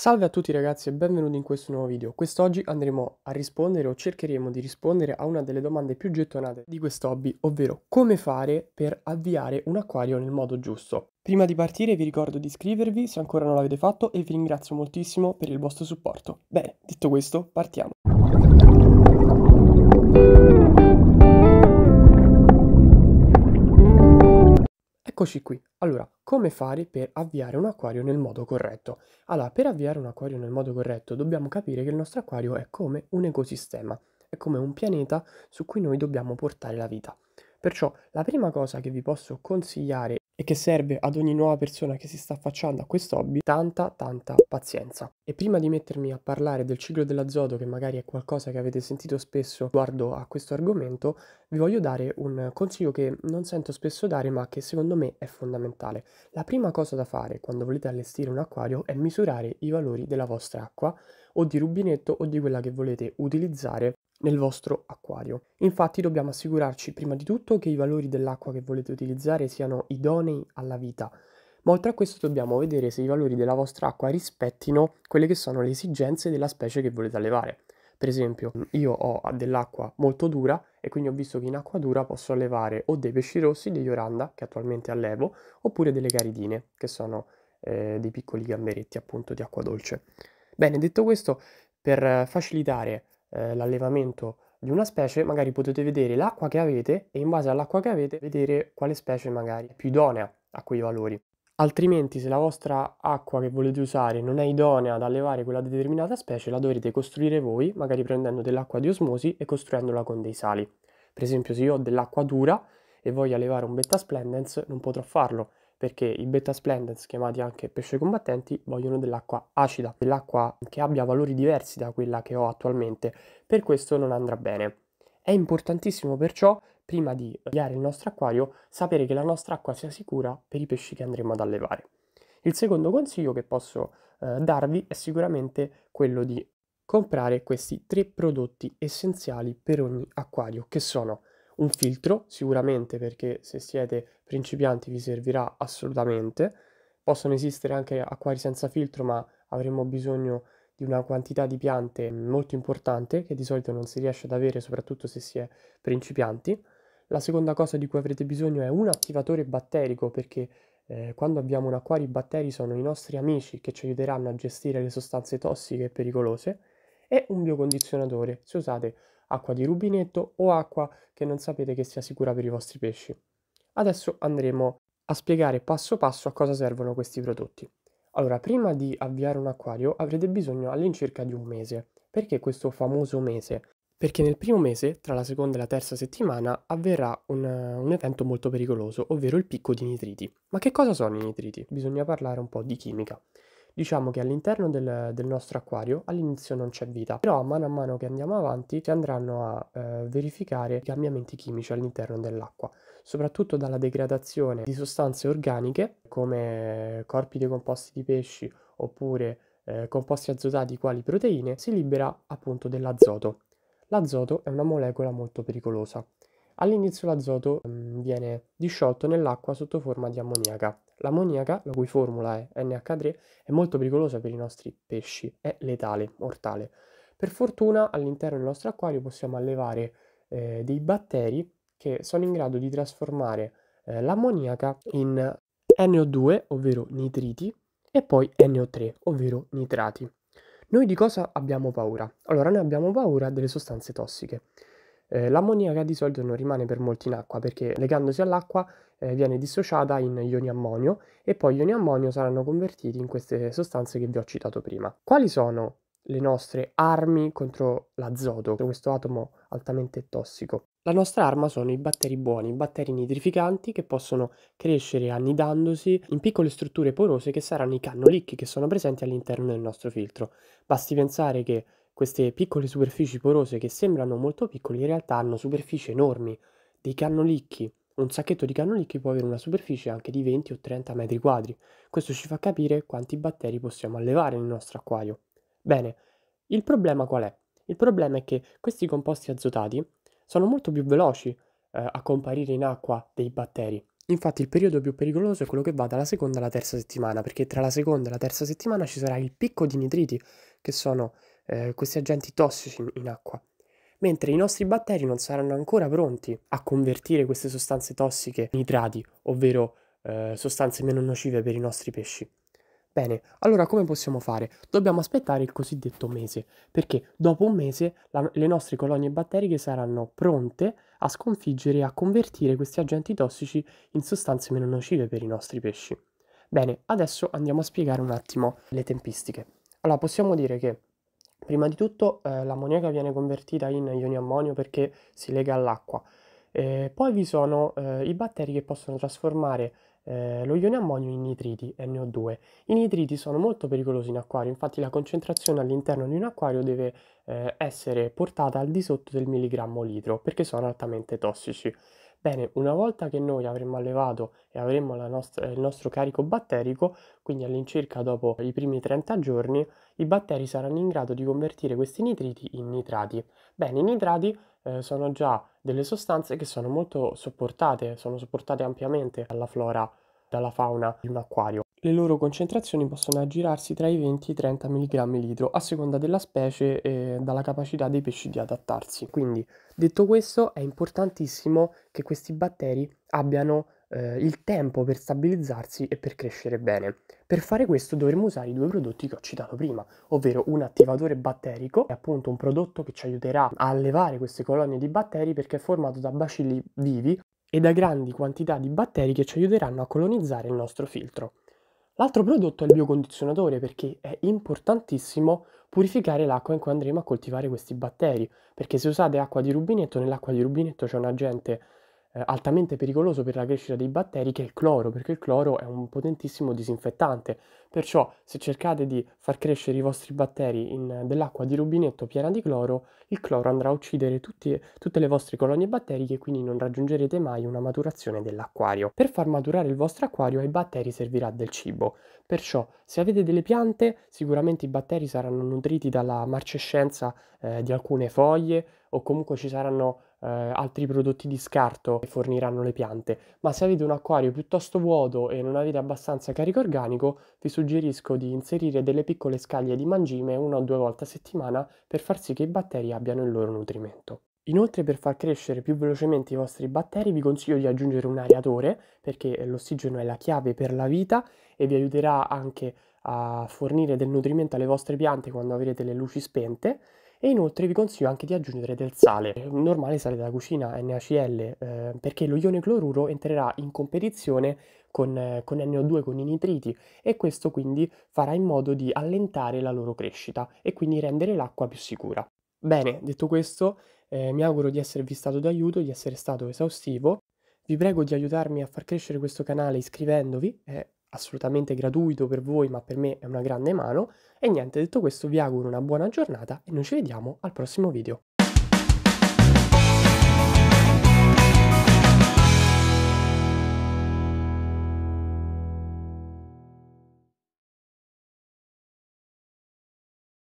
Salve a tutti ragazzi e benvenuti in questo nuovo video. Quest'oggi andremo a rispondere o cercheremo di rispondere a una delle domande più gettonate di questo hobby, ovvero come fare per avviare un acquario nel modo giusto. Prima di partire vi ricordo di iscrivervi se ancora non l'avete fatto e vi ringrazio moltissimo per il vostro supporto. Bene, detto questo, partiamo. Eccoci qui. Allora, come fare per avviare un acquario nel modo corretto? Allora, per avviare un acquario nel modo corretto dobbiamo capire che il nostro acquario è come un ecosistema, è come un pianeta su cui noi dobbiamo portare la vita. Perciò la prima cosa che vi posso consigliare e che serve ad ogni nuova persona che si sta affacciando a questo hobby, tanta tanta pazienza. E prima di mettermi a parlare del ciclo dell'azoto, che magari è qualcosa che avete sentito spesso riguardo a questo argomento, vi voglio dare un consiglio che non sento spesso dare, ma che secondo me è fondamentale. La prima cosa da fare quando volete allestire un acquario è misurare i valori della vostra acqua o di rubinetto o di quella che volete utilizzare nel vostro acquario. Infatti dobbiamo assicurarci prima di tutto che i valori dell'acqua che volete utilizzare siano idonei alla vita, ma oltre a questo dobbiamo vedere se i valori della vostra acqua rispettino quelle che sono le esigenze della specie che volete allevare. Per esempio, io ho dell'acqua molto dura e quindi ho visto che in acqua dura posso allevare o dei pesci rossi, degli oranda, che attualmente allevo, oppure delle caridine, che sono eh, dei piccoli gamberetti appunto di acqua dolce. Bene, detto questo, per facilitare eh, l'allevamento di una specie, magari potete vedere l'acqua che avete e in base all'acqua che avete vedere quale specie magari è più idonea a quei valori. Altrimenti se la vostra acqua che volete usare non è idonea ad allevare quella determinata specie, la dovrete costruire voi, magari prendendo dell'acqua di osmosi e costruendola con dei sali. Per esempio se io ho dell'acqua dura e voglio allevare un beta splendens non potrò farlo perché i beta splendens, chiamati anche pesce combattenti, vogliono dell'acqua acida, dell'acqua che abbia valori diversi da quella che ho attualmente, per questo non andrà bene. È importantissimo perciò, prima di avviare il nostro acquario, sapere che la nostra acqua sia sicura per i pesci che andremo ad allevare. Il secondo consiglio che posso eh, darvi è sicuramente quello di comprare questi tre prodotti essenziali per ogni acquario, che sono un filtro, sicuramente perché se siete principianti vi servirà assolutamente. Possono esistere anche acquari senza filtro, ma avremo bisogno di una quantità di piante molto importante che di solito non si riesce ad avere, soprattutto se si è principianti. La seconda cosa di cui avrete bisogno è un attivatore batterico perché eh, quando abbiamo un acquario i batteri sono i nostri amici che ci aiuteranno a gestire le sostanze tossiche e pericolose e un biocondizionatore se usate acqua di rubinetto o acqua che non sapete che sia sicura per i vostri pesci. Adesso andremo a spiegare passo passo a cosa servono questi prodotti. Allora, prima di avviare un acquario avrete bisogno all'incirca di un mese. Perché questo famoso mese? Perché nel primo mese, tra la seconda e la terza settimana, avverrà un, un, evento molto pericoloso, ovvero il picco di nitriti. Ma che cosa sono i nitriti? Bisogna parlare un po' di chimica. Diciamo che all'interno del, del nostro acquario all'inizio non c'è vita, però mano a mano che andiamo avanti si andranno a eh, verificare i cambiamenti chimici all'interno dell'acqua, soprattutto dalla degradazione di sostanze organiche come corpi decomposti di pesci oppure eh, composti azotati quali proteine, si libera appunto dell'azoto. L'azoto è una molecola molto pericolosa. All'inizio l'azoto mh, mm, viene disciolto nell'acqua sotto forma di ammoniaca. L'ammoniaca, la cui formula è NH3, è molto pericolosa per i nostri pesci, è letale, mortale. Per fortuna all'interno del nostro acquario possiamo allevare eh, dei batteri che sono in grado di trasformare eh, l'ammoniaca in NO2, ovvero nitriti, e poi NO3, ovvero nitrati. Noi di cosa abbiamo paura? Allora, noi abbiamo paura delle sostanze tossiche. Eh, l'ammoniaca di solito non rimane per molto in acqua perché legandosi all'acqua eh, viene dissociata in ioni ammonio e poi ioni ammonio saranno convertiti in queste sostanze che vi ho citato prima. Quali sono le nostre armi contro l'azoto, questo atomo altamente tossico? La nostra arma sono i batteri buoni, i batteri nitrificanti che possono crescere annidandosi in piccole strutture porose che saranno i cannolicchi che sono presenti all'interno del nostro filtro. Basti pensare che queste piccole superfici porose che sembrano molto piccole in realtà hanno superfici enormi, dei cannolicchi. Un sacchetto di cannolicchi può avere una superficie anche di 20 o 30 metri quadri. Questo ci fa capire quanti batteri possiamo allevare nel nostro acquario. Bene, il problema qual è? Il problema è che questi composti azotati sono molto più veloci eh, a comparire in acqua dei batteri. Infatti il periodo più pericoloso è quello che va dalla seconda alla terza settimana, perché tra la seconda e la terza settimana ci sarà il picco di nitriti, che sono eh, questi agenti tossici in acqua, mentre i nostri batteri non saranno ancora pronti a convertire queste sostanze tossiche in nitrati, ovvero eh, sostanze meno nocive per i nostri pesci. Bene, allora come possiamo fare? Dobbiamo aspettare il cosiddetto mese, perché dopo un mese la, le nostre colonie batteriche saranno pronte a sconfiggere e a convertire questi agenti tossici in sostanze meno nocive per i nostri pesci. Bene, adesso andiamo a spiegare un attimo le tempistiche. Allora, possiamo dire che prima di tutto eh, l'ammoniaca viene convertita in ioni ammonio perché si lega all'acqua. Eh, poi vi sono eh, i batteri che possono trasformare eh, lo ione ammonio in nitriti, NO2. I nitriti sono molto pericolosi in acquario, infatti la concentrazione all'interno di un acquario deve eh, essere portata al di sotto del milligrammo litro perché sono altamente tossici. Bene, una volta che noi avremo allevato e avremo nostra, il nostro carico batterico, quindi all'incirca dopo i primi 30 giorni, i batteri saranno in grado di convertire questi nitriti in nitrati. Bene, i nitrati eh, sono già delle sostanze che sono molto sopportate, sono sopportate ampiamente dalla flora, dalla fauna di un acquario. Le loro concentrazioni possono aggirarsi tra i 20 e i 30 mg litro a seconda della specie e dalla capacità dei pesci di adattarsi. Quindi, detto questo, è importantissimo che questi batteri abbiano eh, il tempo per stabilizzarsi e per crescere bene. Per fare questo dovremo usare i due prodotti che ho citato prima, ovvero un attivatore batterico, che è appunto un prodotto che ci aiuterà a allevare queste colonie di batteri perché è formato da bacilli vivi e da grandi quantità di batteri che ci aiuteranno a colonizzare il nostro filtro. L'altro prodotto è il biocondizionatore perché è importantissimo purificare l'acqua in cui andremo a coltivare questi batteri, perché se usate acqua di rubinetto, nell'acqua di rubinetto c'è un agente eh, altamente pericoloso per la crescita dei batteri che è il cloro, perché il cloro è un potentissimo disinfettante. Perciò se cercate di far crescere i vostri batteri in dell'acqua di rubinetto piena di cloro, il cloro andrà a uccidere tutti, tutte le vostre colonie batteriche e quindi non raggiungerete mai una maturazione dell'acquario. Per far maturare il vostro acquario ai batteri servirà del cibo. Perciò se avete delle piante, sicuramente i batteri saranno nutriti dalla marcescenza eh, di alcune foglie o comunque ci saranno eh, altri prodotti di scarto che forniranno le piante, ma se avete un acquario piuttosto vuoto e non avete abbastanza carico organico, vi suggerisco di inserire delle piccole scaglie di mangime una o due volte a settimana per far sì che i batteri abbiano il loro nutrimento. Inoltre per far crescere più velocemente i vostri batteri vi consiglio di aggiungere un aeratore perché l'ossigeno è la chiave per la vita e vi aiuterà anche a fornire del nutrimento alle vostre piante quando avrete le luci spente e inoltre vi consiglio anche di aggiungere del sale, normale sale della cucina NaCl, eh, perché lo ione cloruro entrerà in competizione con, eh, con, NO2, con i nitriti e questo quindi farà in modo di allentare la loro crescita e quindi rendere l'acqua più sicura. Bene, detto questo, eh, mi auguro di esservi stato d'aiuto, di essere stato esaustivo. Vi prego di aiutarmi a far crescere questo canale iscrivendovi, è assolutamente gratuito per voi, ma per me è una grande mano. E niente, detto questo vi auguro una buona giornata e noi ci vediamo al prossimo video.